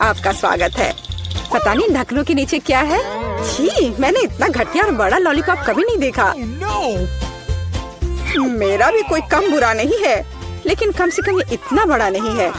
आपका स्वागत है। पता नहीं ढक्कनों के नीचे क्या है? छी, मैंने इतना घटिया और बड़ा लॉलीपॉप कभी नहीं देखा। मेरा भी कोई कम बुरा नहीं है, लेकिन कम से कम ये इतना बड़ा नहीं है।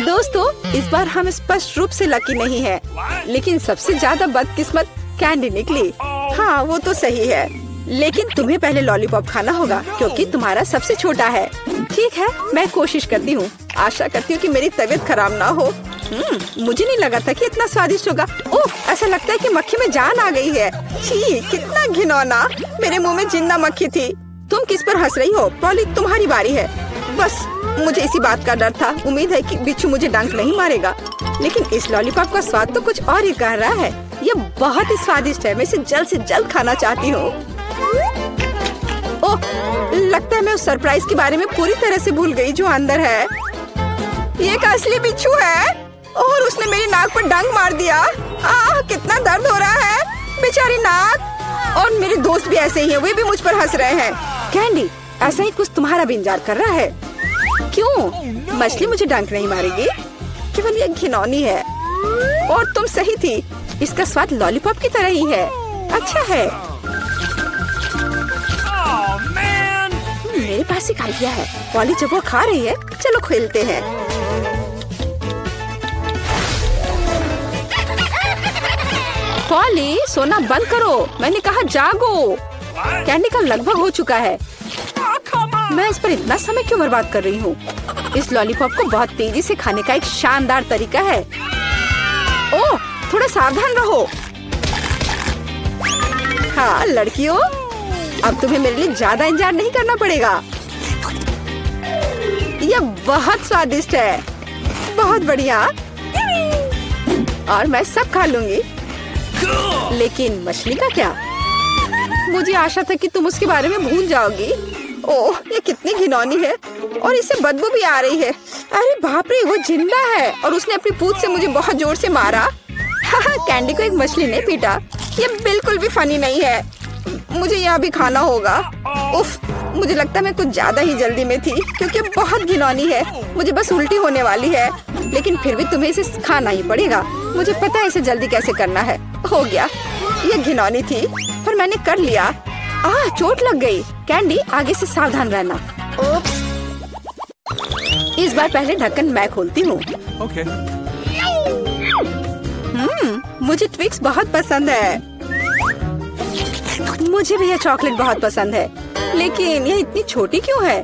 दोस्तों, इस बार हम स्पष्ट रूप से लकी नहीं है, लेकिन सबसे ज़्यादा बदकिस्मत कैंडी निकली। हाँ वो तो सही है। लेकिन तुम्हें पहले लॉलीपॉप खाना होगा, क्योंकि तुम्हारा सबसे छोटा है। ठीक है मैं कोशिश करती हूँ। आशा करती हूँ कि मेरी तबीयत खराब ना हो। हम्म, मुझे नहीं लगा था कि इतना स्वादिष्ट होगा। ओह ऐसा लगता है कि मक्खी में जान आ गई है। छी कितना घिनौना। मेरे मुँह में ज़िंदा मक्खी थी। तुम किस पर हंस रही हो? पॉली तुम्हारी बारी है। बस मुझे इसी बात का डर था। उम्मीद है कि बिच्छू मुझे डंक नहीं मारेगा। लेकिन इस लॉलीपॉप का स्वाद तो कुछ और ही कह रहा है। ये बहुत ही स्वादिष्ट है। मैं इसे जल्द से जल्द खाना चाहती हूँ। ओह, लगता है मैं उस सरप्राइज़ के बारे में पूरी तरह से भूल गई जो अंदर है। ये असली बिच्छू है, और उसने मेरी नाक पर डंक मार दिया। आह, कितना दर्द हो रहा है, बेचारी नाक। और मेरे दोस्त भी ऐसे ही हैं, वे भी मुझ पर हंस रहे हैं। कैंडी, ऐसा ही कुछ तुम्हारा भी इंतज़ार कर रहा है? क्यों? मछली मुझे डंक नहीं मारेगी। केवल ये घिनौनी है। और तुम सही थी, इसका स्वाद लॉलीपॉप की तरह ही है। अच्छा है। मेरे पास एक आइडिया है। पॉली जब वो खा रही है, चलो खेलते हैं। पॉली सोना बंद करो। मैंने कहा, जागो। कैंडी का लगभग हो चुका है। मैं इस पर इतना समय क्यों बर्बाद कर रही हूँ? इस लॉलीपॉप को बहुत तेज़ी से खाने का एक शानदार तरीका है। ओह, थोड़ा सावधान रहो। हाँ लड़कियों। अब तुम्हें मेरे लिए ज़्यादा इंतज़ार नहीं करना पड़ेगा। यह बहुत स्वादिष्ट है। बहुत बढ़िया। और मैं सब खा लूँगी। लेकिन मछली का क्या? मुझे आशा था कि तुम उसके बारे में भूल जाओगी। ओह, ये कितनी घिनौनी है। और इसे बदबू भी आ रही है। अरे बाप रे, वो ज़िंदा है। और उसने अपनी पूछ से मुझे बहुत ज़ोर से मारा। कैंडी को एक मछली ने पीटा। ये बिल्कुल भी फनी नहीं है। मुझे यहाँ भी खाना होगा। उफ मुझे लगता है मैं कुछ ज़्यादा ही जल्दी में थी क्योंकि बहुत घिनौनी है। मुझे बस उल्टी होने वाली है लेकिन फिर भी तुम्हें इसे खाना ही पड़ेगा। मुझे पता है इसे जल्दी कैसे करना है। हो गया ये घिनौनी थी पर मैंने कर लिया। आ चोट लग गई। कैंडी आगे से सावधान रहना। ओप्स इस बार पहले ढक्कन मैं खोलती हूँ। Okay. हम्म मुझे ट्विक्स बहुत पसंद है। मुझे भी यह चॉकलेट बहुत पसंद है। लेकिन यह इतनी छोटी क्यों है?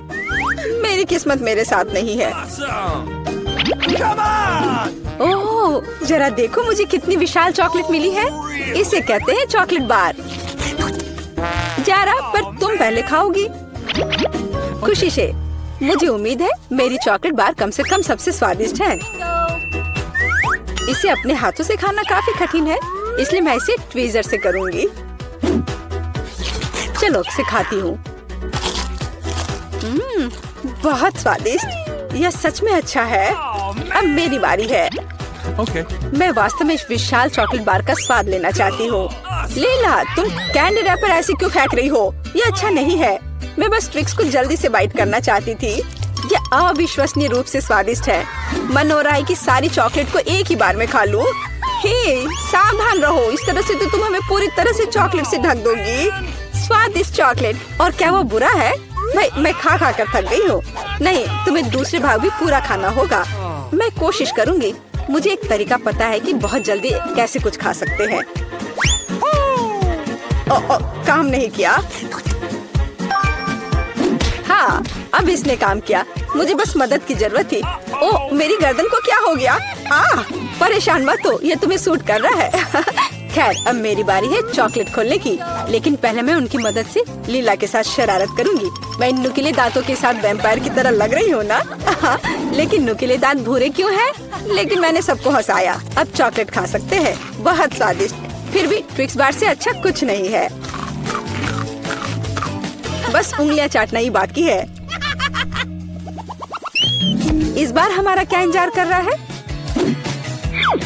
मेरी किस्मत मेरे साथ नहीं है! ओह, जरा देखो मुझे कितनी विशाल चॉकलेट मिली है। इसे कहते हैं चॉकलेट बार। जारा, पर तुम पहले खाओगी। खुशी से, मुझे उम्मीद है मेरी चॉकलेट बार कम से कम सबसे स्वादिष्ट है। इसे अपने हाथों से खाना काफ़ी कठिन है, इसलिए मैं इसे ट्वीजर से करूँगी। चलो सिखाती हूँ। हम्म, बहुत स्वादिष्ट। यह सच में अच्छा है। अब मेरी बारी है। Okay. मैं वास्तव में इस विशाल चॉकलेट बार का स्वाद लेना चाहती हूँ। लीला तुम कैंडी रैपर ऐसे क्यों फेंक रही हो? ये अच्छा नहीं है। मैं बस ट्रिक्स को जल्दी से बाइट करना चाहती थी। यह अविश्वसनीय रूप से स्वादिष्ट है। मन हो रहा है कि सारी चॉकलेट को एक ही बार में खा लूँ। हे सावधान रहो। इस तरह से तो तुम हमें पूरी तरह से चॉकलेट से ढक दोगी। स्वादिष्ट चॉकलेट। और क्या वो बुरा है? मैं मैं खा खा कर थक गई हूँ। नहीं, तुम्हें दूसरे भाग भी पूरा खाना होगा। मैं कोशिश करूँगी। मुझे एक तरीका पता है कि बहुत जल्दी कैसे कुछ खा सकते हैं। काम नहीं किया। हाँ अब इसने काम किया। मुझे बस मदद की ज़रूरत थी। ओ, मेरी गर्दन को क्या हो गया? आ परेशान मत हो। ये तुम्हें सूट कर रहा है। खैर, अब मेरी बारी है चॉकलेट खोलने की। लेकिन पहले मैं उनकी मदद से लीला के साथ शरारत करूँगी। मैं इन नुकीले दांतों के साथ वेम्पायर की तरह लग रही हूँ ना? लेकिन नुकीले दांत भूरे क्यों हैं? लेकिन मैंने सबको हंसाया। अब चॉकलेट खा सकते हैं। बहुत स्वादिष्ट। फिर भी ट्विक्स बार से अच्छा कुछ नहीं है। बस उंगलियाँ चाटना ही बाकी है। इस बार हमारा क्या इंतज़ार कर रहा है?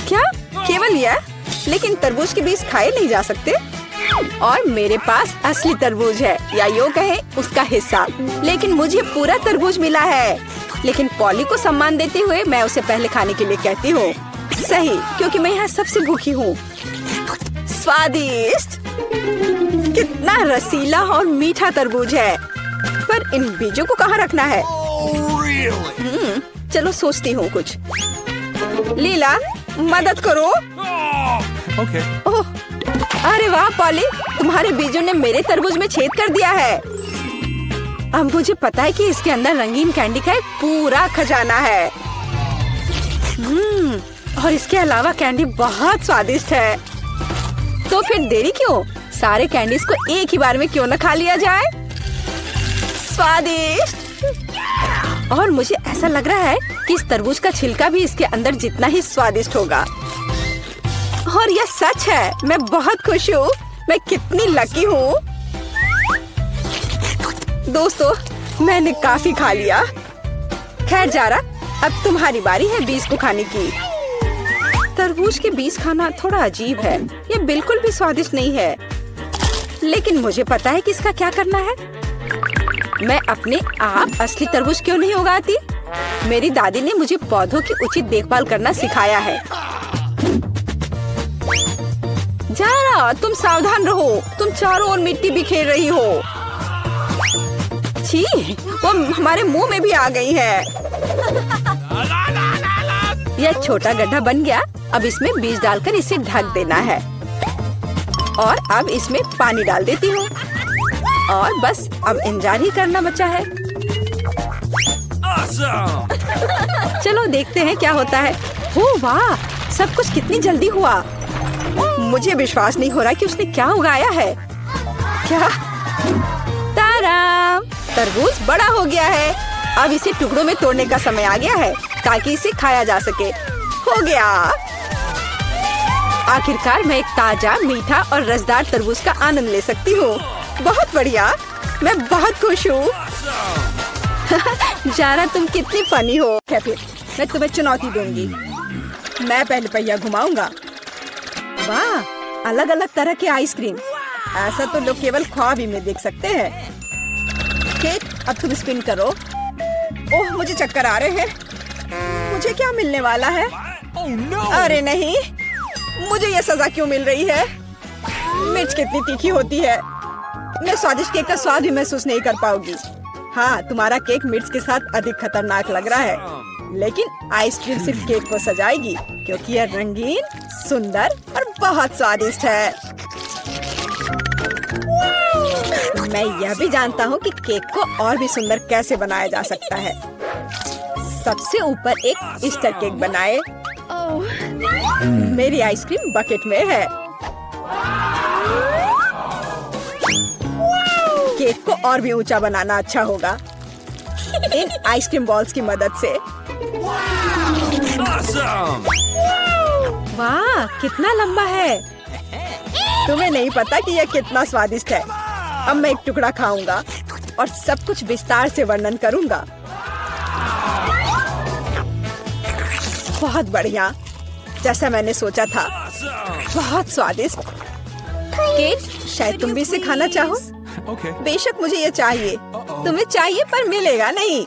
क्या? केवल यह? लेकिन तरबूज के बीज खाए नहीं जा सकते। और मेरे पास असली तरबूज है या यो कहे उसका हिस्सा। लेकिन मुझे पूरा तरबूज मिला है। लेकिन पॉली को सम्मान देते हुए मैं उसे पहले खाने के लिए कहती हूँ। सही क्योंकि मैं यहाँ सबसे भूखी हूँ। स्वादिष्ट। कितना रसीला और मीठा तरबूज है। पर इन बीजों को कहाँ रखना है? हम्म, चलो सोचती हूँ कुछ। लीला मदद करो। Okay. ओह, अरे वाह, पॉली, तुम्हारे बीजों ने मेरे तरबूज में छेद कर दिया है। अब मुझे पता है कि इसके अंदर रंगीन कैंडी का एक पूरा खजाना है। हम्म और इसके अलावा कैंडी बहुत स्वादिष्ट है। तो फिर देरी क्यों? सारे कैंडीज को एक ही बार में क्यों न खा लिया जाए? स्वादिष्ट। और मुझे ऐसा लग रहा है कि इस तरबूज का छिलका भी इसके अंदर जितना ही स्वादिष्ट होगा। और यह सच है, मैं बहुत खुश हूँ। मैं कितनी लकी हूँ। दोस्तों, मैंने काफ़ी खा लिया। खैर जारा, अब तुम्हारी बारी है बीज को खाने की। तरबूज के बीज खाना थोड़ा अजीब है। ये बिल्कुल भी स्वादिष्ट नहीं है। लेकिन मुझे पता है कि इसका क्या करना है। मैं अपने आप असली तरबूज क्यों नहीं उगाती? मेरी दादी ने मुझे पौधों की उचित देखभाल करना सिखाया है। जारा तुम सावधान रहो। तुम चारों ओर मिट्टी बिखेर रही हो। छी वो हमारे मुँह में भी आ गई है। यह छोटा गड्ढा बन गया। अब इसमें बीज डालकर इसे ढक देना है। और अब इसमें पानी डाल देती हूँ। और बस अब इंतज़ार ही करना बचा है। Awesome. चलो देखते हैं क्या होता है। हो वाह सब कुछ कितनी जल्दी हुआ। मुझे विश्वास नहीं हो रहा कि उसने क्या उगाया है। क्या? ताराम तरबूज बड़ा हो गया है। अब इसे टुकड़ों में तोड़ने का समय आ गया है, ताकि इसे खाया जा सके। हो गया। आखिरकार मैं एक ताज़ा, मीठा और रसदार तरबूज का आनंद ले सकती हूँ। बहुत बढ़िया। मैं बहुत खुश हूँ। जारा, तुम कितनी फनी हो। मैं तुम्हें चुनौती दूँगी। मैं पहले पहिया घुमाऊँगा। वाह अलग अलग तरह के आइसक्रीम। ऐसा तो लोग केवल ख्वाब ही में देख सकते हैं। केक अब तुम स्पिन करो। ओह मुझे चक्कर आ रहे हैं। मुझे क्या मिलने वाला है? Oh no. अरे नहीं मुझे ये सजा क्यों मिल रही है? मिर्च कितनी तीखी होती है। मैं स्वादिष्ट केक का स्वाद भी महसूस नहीं कर पाऊँगी। हाँ तुम्हारा केक मिर्च के साथ अधिक खतरनाक लग रहा है। लेकिन आइसक्रीम सिर्फ़ केक को सजाएगी, क्योंकि यह रंगीन, सुंदर और बहुत स्वादिष्ट है। मैं यह भी जानता हूँ कि केक को और भी सुंदर कैसे बनाया जा सकता है। सबसे ऊपर एक ईस्टर केक बनाए। मेरी आइसक्रीम बकेट में है। केक को और भी ऊँचा बनाना अच्छा होगा। इन आइसक्रीम बॉल्स की मदद से। वाह कितना लंबा है। तुम्हें नहीं पता कि यह कितना स्वादिष्ट है। अब मैं एक टुकड़ा खाऊँगा और सब कुछ विस्तार से वर्णन करूँगा। बहुत बढ़िया। जैसा मैंने सोचा था। बहुत स्वादिष्ट। केक शायद तुम भी इसे खाना चाहो. बेशक मुझे ये चाहिए। तुम्हें चाहिए पर मिलेगा नहीं।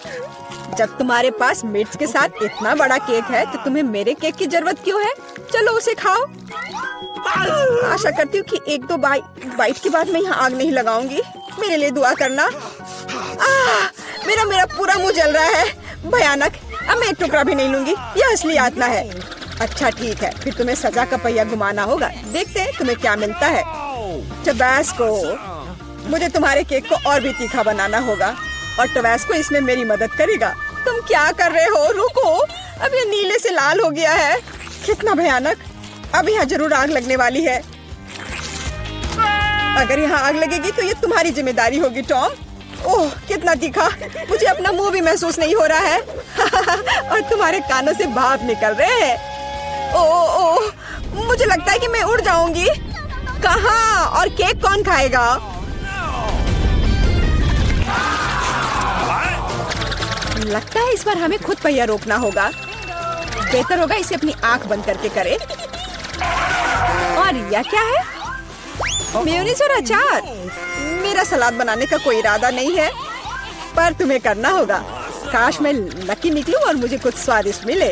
जब तुम्हारे पास मिर्च के साथ इतना बड़ा केक है तो तुम्हें मेरे केक की ज़रूरत क्यों है? चलो उसे खाओ। आशा करती हूँ कि एक दो बाइट बाइट के बाद मैं यहाँ आग नहीं लगाऊँगी। मेरे लिए दुआ करना। आह, मेरा मेरा पूरा मुँह जल रहा है। भयानक। अब मैं एक टुकड़ा भी नहीं लूँगी। यह असली यातना है। अच्छा ठीक है। फिर तुम्हें सजा का पहिया घुमाना होगा। देखते हैं तुम्हें क्या मिलता है। टबैस्को मुझे तुम्हारे केक को और भी तीखा बनाना होगा। और टबैस्को इसमें मेरी मदद करेगा। तुम क्या कर रहे हो? रुको। अब ये नीले से लाल हो गया है। कितना भयानक। अब यहाँ ज़रूर आग लगने वाली है। अगर यहाँ आग लगेगी तो ये तुम्हारी ज़िम्मेदारी होगी, टॉम। ओह, कितना तीखा। मुझे अपना मुँह भी महसूस नहीं हो रहा है। और तुम्हारे कानों से भाप निकल रहे हैं। ओह ओह, मुझे लगता है कि मैं उड़ जाऊँगी। कहाँ? और केक कौन खाएगा? लगता है इस बार हमें खुद पहिया रोकना होगा। बेहतर होगा इसे अपनी आँख बंद करके करे। और यह क्या है? मेयोनीज और अचार। मेरा सलाद बनाने का कोई इरादा नहीं है पर तुम्हें करना होगा। काश मैं लकी निकलूं और मुझे कुछ स्वादिष्ट मिले।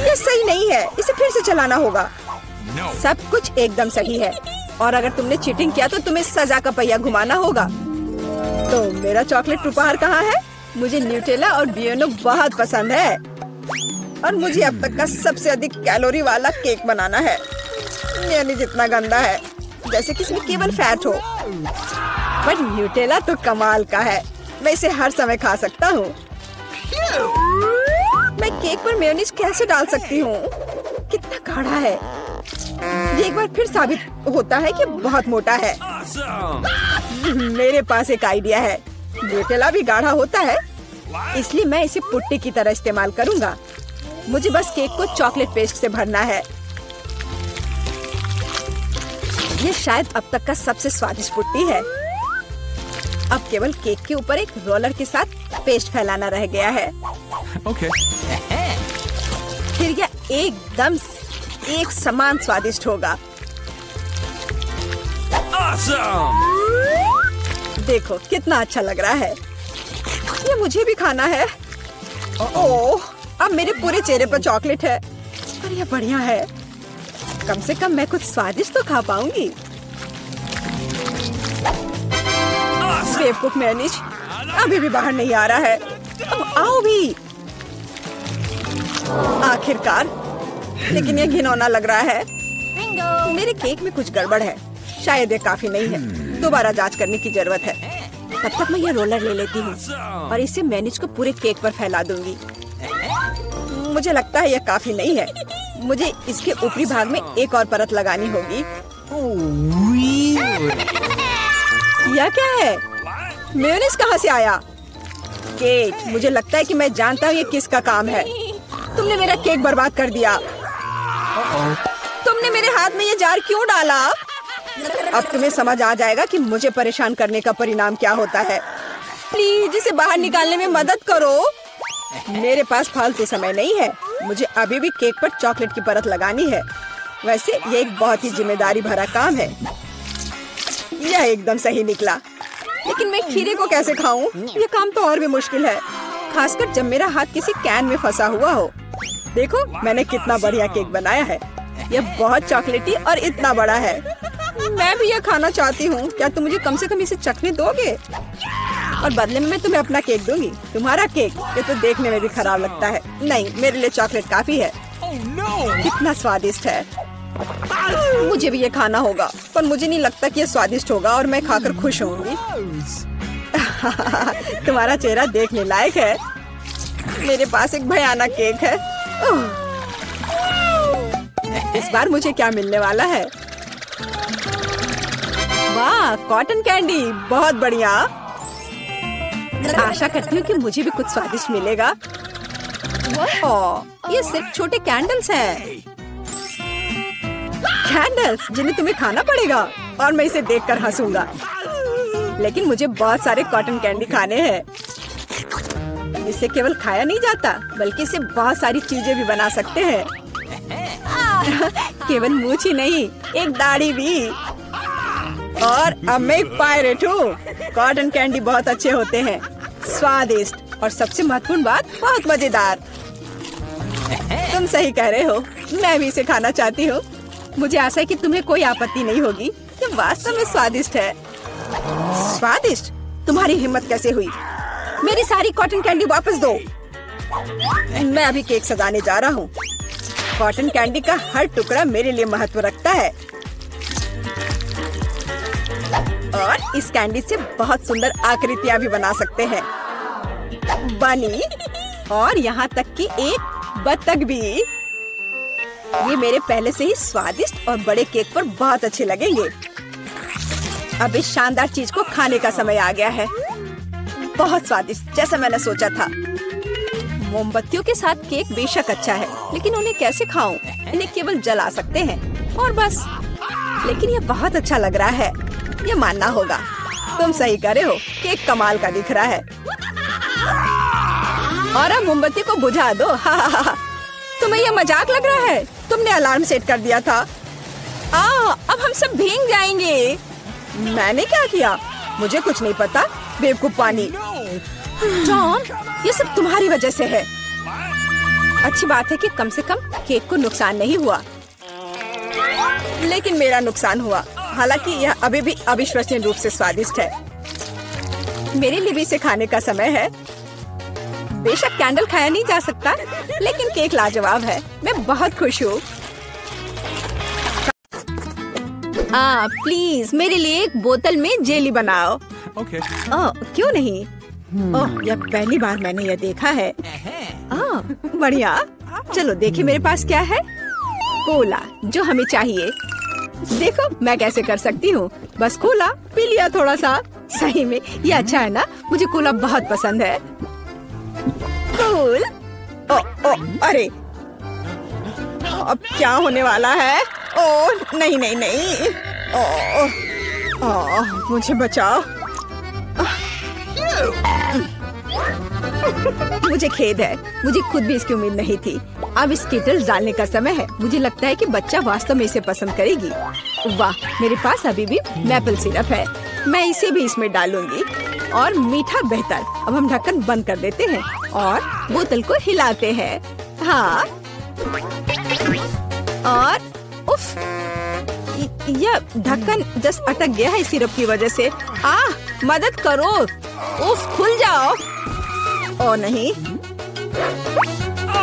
ये सही नहीं है इसे फिर से चलाना होगा। सब कुछ एकदम सही है। और अगर तुमने चीटिंग किया तो तुम्हें सजा का पहिया घुमाना होगा। तो मेरा चॉकलेट उपहार कहाँ है? मुझे न्यूटेला और बियनो बहुत पसंद है। और मुझे अब तक का सबसे अधिक कैलोरी वाला केक बनाना है। यानी जितना गंदा है। जैसे कि इसमें केवल फैट हो। बट न्यूटेला तो कमाल का है। मैं इसे हर समय खा सकता हूँ। मैं केक पर मेयोनीज कैसे डाल सकती हूँ? कितना गाढ़ा है। ये एक बार फिर साबित होता है कि बहुत मोटा है. मेरे पास एक आइडिया है न्यूटेला भी गाढ़ा होता है इसलिए मैं इसे पुट्टी की तरह इस्तेमाल करूँगा मुझे बस केक को चॉकलेट पेस्ट से भरना है ये शायद अब तक का सबसे स्वादिष्ट पुट्टी है अब केवल केक के ऊपर एक रोलर के साथ पेस्ट फैलाना रह गया है ओके। Okay. फिर यह एकदम एक समान स्वादिष्ट होगा Awesome. देखो कितना अच्छा लग रहा है। ये मुझे भी खाना है। ओह अब मेरे पूरे चेहरे पर चॉकलेट है। पर यह बढ़िया है। कम से कम मैं कुछ स्वादिष्ट तो खा पाऊँगी. बेवकूफ़ मैनिश अभी भी बाहर नहीं आ रहा है। अब आओ भी। आखिरकार लेकिन ये घिनौना लग रहा है। मेरे केक में कुछ गड़बड़ है। शायद ये काफ़ी नहीं है। दोबारा जाँच करने की ज़रूरत है। तब तक मैं ये रोलर ले लेती हूँ। और इसे मैनेज को पूरे केक पर फैला दूँगी। मुझे लगता है यह काफ़ी नहीं है। मुझे इसके ऊपरी भाग में एक और परत लगानी होगी। यह क्या है? मेयोनीज कहाँ से आया? केक, मुझे लगता है कि मैं जानता हूँ ये किसका काम है। तुमने मेरा केक बर्बाद कर दिया। तुमने मेरे हाथ में ये जार क्यों डाला? अब तुम्हें समझ आ जाएगा कि मुझे परेशान करने का परिणाम क्या होता है। प्लीज़ इसे बाहर निकालने में मदद करो। मेरे पास फालतू समय नहीं है। मुझे अभी भी केक पर चॉकलेट की परत लगानी है। वैसे ये एक बहुत ही ज़िम्मेदारी भरा काम है। यह एकदम सही निकला। लेकिन मैं खीरे को कैसे खाऊं? ये काम तो और भी मुश्किल है। खासकर जब मेरा हाथ किसी कैन में फंसा हुआ हो। देखो, मैंने कितना बढ़िया केक बनाया है। यह बहुत चॉकलेटी और इतना बड़ा है। मैं भी यह खाना चाहती हूँ। क्या तुम मुझे कम से कम इसे चखने दोगे? और बदले में मैं तुम्हें अपना केक दूँगी। तुम्हारा केक ये तो देखने में भी खराब लगता है। नहीं मेरे लिए चॉकलेट काफ़ी है। Oh कितना स्वादिष्ट है। मुझे भी ये खाना होगा पर मुझे नहीं लगता कि ये स्वादिष्ट होगा और मैं खाकर खुश होंगी तुम्हारा चेहरा देखने लायक है। मेरे पास एक भयानक केक है। इस बार मुझे क्या मिलने वाला है? वाह कॉटन कैंडी बहुत बढ़िया। आशा करती हूँ कि मुझे भी कुछ स्वादिष्ट मिलेगा। ओह, ये सिर्फ़ छोटे कैंडल्स हैं। कैंडल्स जिन्हें तुम्हें खाना पड़ेगा और मैं इसे देखकर हंसूँगा। लेकिन मुझे बहुत सारे कॉटन कैंडी खाने हैं। इसे केवल खाया नहीं जाता बल्कि इसे बहुत सारी चीज़ें भी बना सकते हैं। केवल मूछ ही नहीं एक दाढ़ी भी। और अब मैं पायरेट हूँ। कॉटन कैंडी बहुत अच्छे होते हैं। स्वादिष्ट और सबसे महत्वपूर्ण बात, बहुत मज़ेदार। तुम सही कह रहे हो। मैं भी इसे खाना चाहती हूँ। मुझे आशा है कि तुम्हें कोई आपत्ति नहीं होगी। ये वास्तव में स्वादिष्ट है। स्वादिष्ट? तुम्हारी हिम्मत कैसे हुई? मेरी सारी कॉटन कैंडी वापस दो। मैं अभी केक सजाने जा रहा हूँ। कॉटन कैंडी का हर टुकड़ा मेरे लिए महत्व रखता है। इस कैंडी से बहुत सुंदर आकृतियाँ भी बना सकते हैं। बनी और यहाँ तक कि एक बत्तख भी। ये मेरे पहले से ही स्वादिष्ट और बड़े केक पर बहुत अच्छे लगेंगे। अब इस शानदार चीज़ को खाने का समय आ गया है। बहुत स्वादिष्ट, जैसा मैंने सोचा था। मोमबत्तियों के साथ केक बेशक अच्छा है, लेकिन उन्हें कैसे खाऊं? इन्हें केवल जला सकते हैं। और बस। लेकिन ये बहुत अच्छा लग रहा है। ये मानना होगा। तुम सही करे हो केक कमाल का दिख रहा है। और अब मोमबत्ती को बुझा दो। हा, हा, हा। तुम्हें ये मज़ाक लग रहा है? तुमने अलार्म सेट कर दिया था। आ, अब हम सब भीग जाएँगे। मैंने क्या किया? मुझे कुछ नहीं पता। बेवकूफ़ पानी. टॉम ये सब तुम्हारी वजह से है। अच्छी बात है कि कम से कम केक को नुकसान नहीं हुआ। लेकिन मेरा नुकसान हुआ। हालाँकि यह अभी भी अविश्वसनीय रूप से स्वादिष्ट है। मेरे लिए भी इसे खाने का समय है। बेशक कैंडल खाया नहीं जा सकता लेकिन केक लाजवाब है। मैं बहुत खुश हूँ। आ, प्लीज़ मेरे लिए एक बोतल में जेली बनाओ। Okay Okay. क्यों नहीं? Hmm. ओह यह पहली बार मैंने यह देखा है। बढ़िया। चलो देखिए मेरे पास क्या है। कोला जो हमें चाहिए। देखो मैं कैसे कर सकती हूँ? बस कोला पी लिया थोड़ा सा सही में ये अच्छा है ना? मुझे कोला बहुत पसंद है। कूल? ओ ओ अरे! अब क्या होने वाला है? ओ नहीं नहीं नहीं। ओ, ओ ओ मुझे बचाओ। मुझे खेद है। मुझे खुद भी इसकी उम्मीद नहीं थी। अब इस किटल्स डालने का समय है। मुझे लगता है कि बच्चा वास्तव में इसे पसंद करेगी। वाह, मेरे पास अभी भी मैपल सिरप है। मैं इसे भी इसमें डालूँगी। और मीठा बेहतर। अब हम ढक्कन बंद कर देते हैं और बोतल को हिलाते हैं। हाँ। और उफ। यह ढक्कन जस्ट अटक गया है सिरप की वजह से। आ मदद करो। उफ, खुल जाओ। ओ नहीं? आ,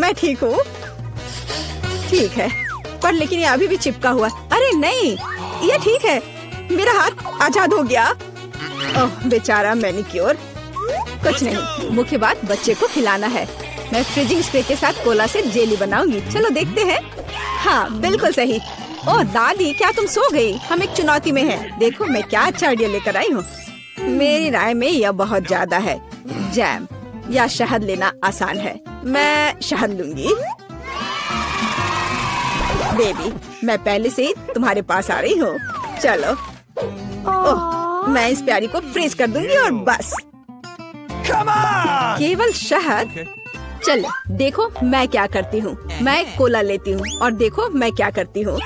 मैं ठीक हूँ। ठीक है। पर लेकिन ये अभी भी चिपका हुआ। अरे नहीं ये ठीक है। मेरा हाथ आज़ाद हो गया। ओह बेचारा मैनिक्योर। कुछ नहीं। मुख्य बात बच्चे को खिलाना है। मैं फ्रिजिंग स्प्रे के साथ कोला से जेली बनाऊँगी। चलो देखते हैं। हाँ बिल्कुल सही। ओह दादी क्या तुम सो गई? हम एक चुनौती में हैं। देखो मैं क्या अच्छा आइडिया लेकर आई हूँ। मेरी राय में यह बहुत ज़्यादा है। जैम या शहद लेना आसान है। मैं शहद लूँगी। बेबी मैं पहले से ही तुम्हारे पास आ रही हूँ। चलो। ओह मैं इस प्यारी को फ्रीज कर दूँगी और बस। केवल शहद. चलो देखो मैं क्या करती हूँ। मैं कोला लेती हूँ और देखो मैं क्या करती हूँ।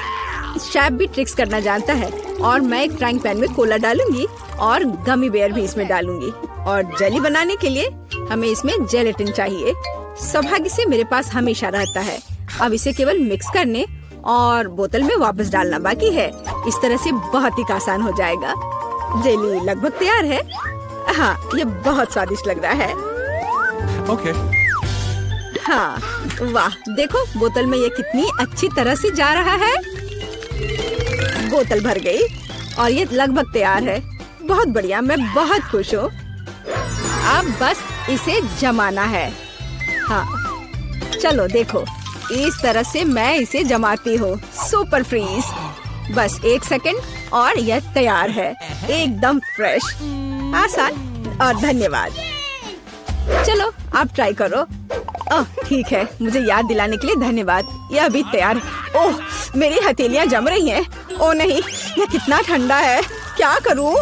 शेफ भी ट्रिक्स करना जानता है। और मैं एक फ्राइंग पैन में कोला डालूँगी और गमी बेयर भी इसमें डालूँगी। और जेली बनाने के लिए हमें इसमें जेलेटिन चाहिए। सौभाग्य से मेरे पास हमेशा रहता है। अब इसे केवल मिक्स करने और बोतल में वापस डालना बाकी है। इस तरह से बहुत ही आसान हो जाएगा। जेली लगभग तैयार है। हाँ ये बहुत स्वादिष्ट लग रहा है। Okay. हाँ वाह देखो बोतल में ये कितनी अच्छी तरह से जा रहा है। बोतल भर गई और ये लगभग तैयार है। बहुत बढ़िया, मैं बहुत खुश हूँ। अब बस इसे जमाना है। हाँ चलो देखो, इस तरह से मैं इसे जमाती हूँ। Super freeze. बस एक सेकंड और यह तैयार है। एकदम फ्रेश। आसान और धन्यवाद। चलो, आप ट्राई करो। ओह, ठीक है, मुझे याद दिलाने के लिए धन्यवाद। यह अभी तैयार ओह, मेरी हथेलियाँ जम रही हैं। ओह नहीं यह कितना ठंडा है। क्या करूँ?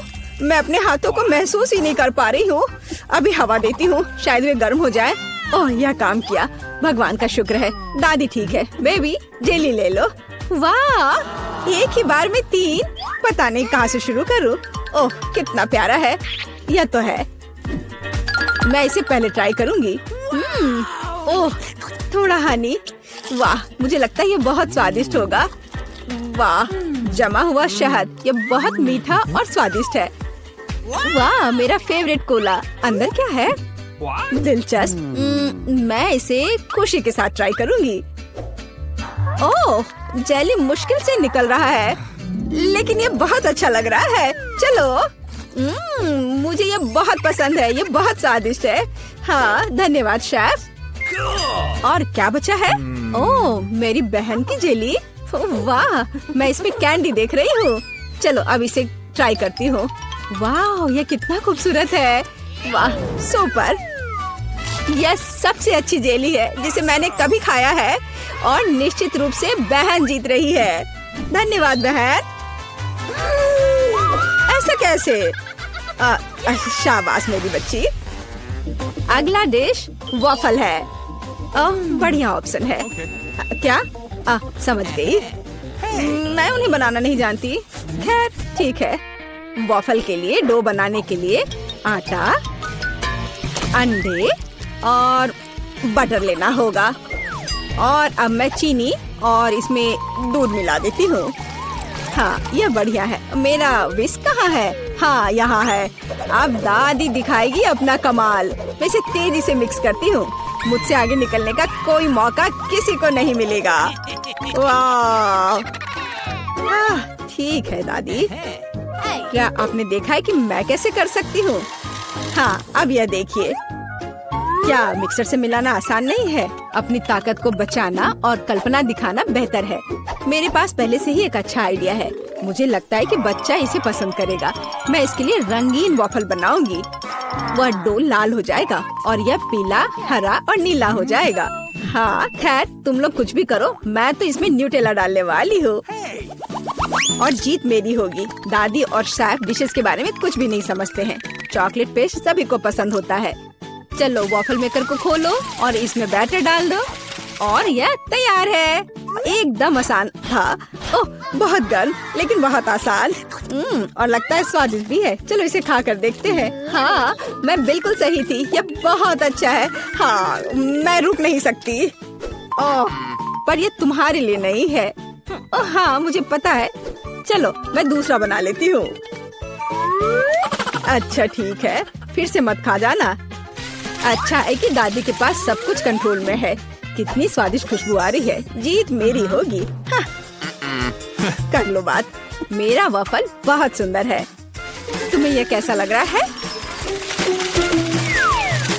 मैं अपने हाथों को महसूस ही नहीं कर पा रही हूँ। अभी हवा देती हूँ शायद वे गर्म हो जाए। ओह यह काम किया। भगवान का शुक्र है। दादी ठीक है। बेबी जेली ले लो। वाह! एक ही बार में तीन? पता नहीं कहाँ से शुरू करूँ। ओह कितना प्यारा है। यह तो है। मैं इसे पहले ट्राई करूँगी। हम्म, ओह थोड़ा हनी वाह मुझे लगता है ये बहुत स्वादिष्ट होगा। वाह। जमा हुआ शहद। ये बहुत मीठा और स्वादिष्ट है। वाह मेरा फेवरेट कोला। अंदर क्या है? दिलचस्प। मैं इसे खुशी के साथ ट्राई करूँगी। ओह जेली मुश्किल से निकल रहा है। लेकिन ये बहुत अच्छा लग रहा है। चलो। मुझे ये बहुत पसंद है। ये बहुत स्वादिष्ट है। हाँ धन्यवाद शेफ और क्या बचा है? ओह मेरी बहन की जेली वाह मैं इसमें कैंडी देख रही हूँ। चलो अब इसे ट्राई करती हूँ। वाह ये कितना खूबसूरत है। वाह सुपर यह सबसे अच्छी जेली है जिसे मैंने कभी खाया है और निश्चित रूप से बहन जीत रही है। धन्यवाद बहन। ऐसा कैसे? आ, शाबाश मेरी बच्ची। अगला डिश वॉफल है। बढ़िया ऑप्शन है। Okay. क्या? आ, समझ गई। मैं उन्हें बनाना नहीं जानती। खैर ठीक है। वॉफल के लिए डो बनाने के लिए आटा अंडे और बटर लेना होगा। और अब मैं चीनी और इसमें दूध मिला देती हूँ। हाँ यह बढ़िया है। मेरा विस्क कहाँ है? हाँ यहाँ है। अब दादी दिखाएगी अपना कमाल। मैं इसे तेज़ी से मिक्स करती हूँ। मुझसे आगे निकलने का कोई मौका किसी को नहीं मिलेगा। ठीक है, दादी। क्या आपने देखा है कि मैं कैसे कर सकती हूँ? हाँ अब यह देखिए। क्या मिक्सर से मिलाना आसान नहीं है? अपनी ताकत को बचाना और कल्पना दिखाना बेहतर है। मेरे पास पहले से ही एक अच्छा आइडिया है। मुझे लगता है कि बच्चा इसे पसंद करेगा। मैं इसके लिए रंगीन वॉफल बनाऊँगी। वह डो लाल हो जाएगा और यह पीला, हरा और नीला हो जाएगा। हाँ खैर, तुम लोग कुछ भी करो, मैं तो इसमें न्यूटेला डालने वाली हूँ। और जीत मेरी होगी। दादी और सैफ डिशेस के बारे में कुछ भी नहीं समझते हैं। चॉकलेट पेस्ट सभी को पसंद होता है। चलो वॉफल मेकर को खोलो और इसमें बैटर डाल दो। और यह तैयार है। एकदम आसान था। ओह बहुत गर्म लेकिन बहुत आसान। हम्म, और लगता है स्वादिष्ट भी है। चलो इसे खा कर देखते हैं। हाँ मैं बिल्कुल सही थी। यह बहुत अच्छा है। हाँ मैं रुक नहीं सकती। ओह पर ये तुम्हारे लिए नहीं है। ओह हाँ मुझे पता है। चलो मैं दूसरा बना लेती हूँ। अच्छा ठीक है। फिर से मत खा जाना। अच्छा है कि दादी के पास सब कुछ कंट्रोल में है। कितनी स्वादिष्ट खुशबू आ रही है। जीत मेरी होगी। हाँ। कर लो बात। मेरा वफल बहुत सुंदर है। तुम्हें यह कैसा लग रहा है?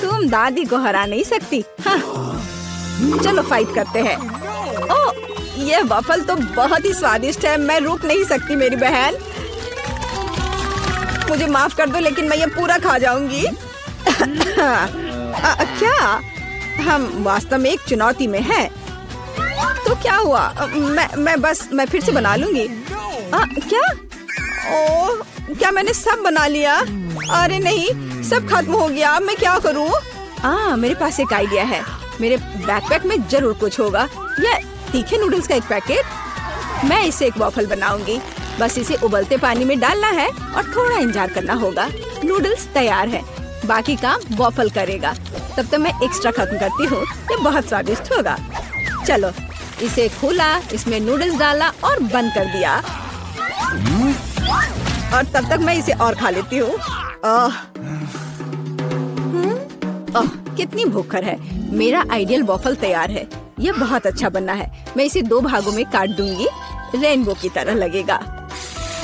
तुम दादी को हरा नहीं सकती। हाँ। चलो फाइट करते हैं। ओ, यह वफल तो बहुत ही स्वादिष्ट है। मैं रुक नहीं सकती मेरी बहन। मुझे माफ़ कर दो, लेकिन मैं ये पूरा खा जाऊँगी। क्या? हम वास्तव में एक चुनौती में हैं। तो क्या हुआ? मैं मैं बस मैं फिर से बना लूँगी। आ, क्या? ओ क्या मैंने सब बना लिया? अरे नहीं सब खत्म हो गया। मैं क्या करूँ? आ, मेरे पास एक आइडिया है। मेरे बैकपैक में ज़रूर कुछ होगा। यह तीखे नूडल्स का एक पैकेट मैं इसे एक वॉफल बनाऊँगी। बस इसे उबलते पानी में डालना है और थोड़ा इंतज़ार करना होगा। नूडल्स तैयार है। बाकी काम वॉफल करेगा। तब तक मैं एक्स्ट्रा खत्म करती हूँ ये बहुत स्वादिष्ट होगा। चलो इसे खोला इसमें नूडल्स डाला और बंद कर दिया। और तब तक मैं इसे और खा लेती हूँ। हम्म, कितनी भूखर है। मेरा आइडियल वॉफल तैयार है। यह बहुत अच्छा बनना है। मैं इसे दो भागों में काट दूँगी। रेनबो की तरह लगेगा।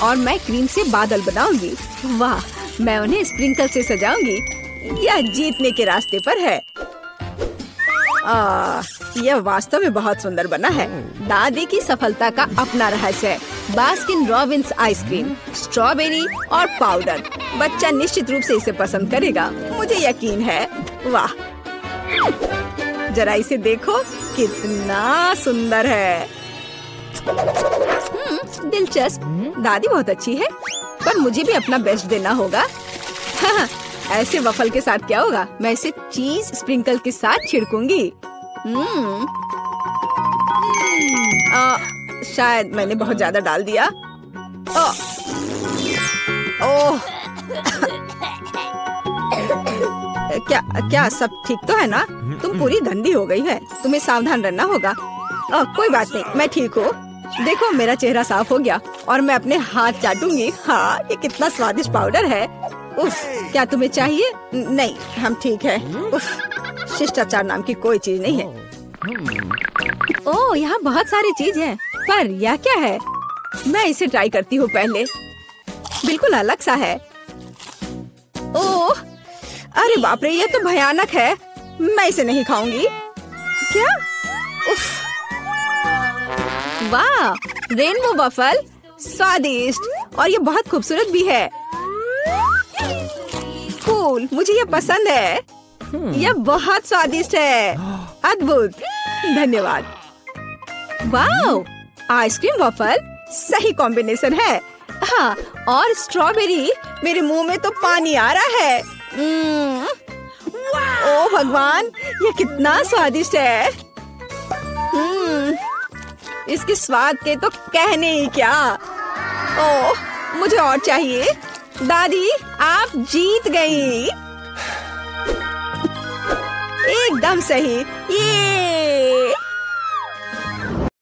और मैं क्रीम से बादल बनाऊँगी। वाह मैं उन्हें स्प्रिंकल से सजाऊँगी। यह जीतने के रास्ते पर है। आ, यह वास्तव में बहुत सुंदर बना है। दादी की सफलता का अपना रहस्य है। Baskin Robbins ice cream strawberry और पाउडर। बच्चा निश्चित रूप से इसे पसंद करेगा। मुझे यकीन है। वाह। जरा इसे देखो। कितना सुंदर है। हम्म, दिलचस्प। दादी बहुत अच्छी है। पर मुझे भी अपना बेस्ट देना होगा। हाँ, ऐसे वफल के साथ क्या होगा? मैं इसे चीज़ स्प्रिंकल के साथ छिड़कूँगी। हम्म आ, शायद मैंने बहुत ज़्यादा डाल दिया। ओ, ओह। क्या क्या सब ठीक तो है ना? तुम पूरी गंदी हो गई है। तुम्हें सावधान रहना होगा। ओ, कोई बात नहीं मैं ठीक हूँ। देखो, मेरा चेहरा साफ़ हो गया और मैं अपने हाथ चाटूँगी। हाँ ये कितना स्वादिष्ट पाउडर है। उफ, क्या तुम्हें चाहिए? नहीं, हम ठीक है। उफ, शिष्टाचार नाम की कोई चीज़ नहीं है। ओह यहाँ बहुत सारी चीज़ है, पर यह क्या है? मैं इसे ट्राई करती हूँ पहले। बिल्कुल अलग सा है। ओह, अरे बाप रे, ये तो भयानक है। मैं इसे नहीं खाऊँगी। वाह रेनबो वफल स्वादिष्ट और ये बहुत खूबसूरत भी है। कूल मुझे ये पसंद है। यह बहुत स्वादिष्ट है। अद्भुत। धन्यवाद। वाओ आइसक्रीम वफल सही कॉम्बिनेशन है। हाँ और स्ट्रॉबेरी मेरे मुँह में तो पानी आ रहा है। हम्म, ओ भगवान ये कितना स्वादिष्ट है। हम्म, इसके स्वाद के तो कहने ही क्या। ओ, मुझे और चाहिए। दादी आप जीत गई। एकदम सही। ये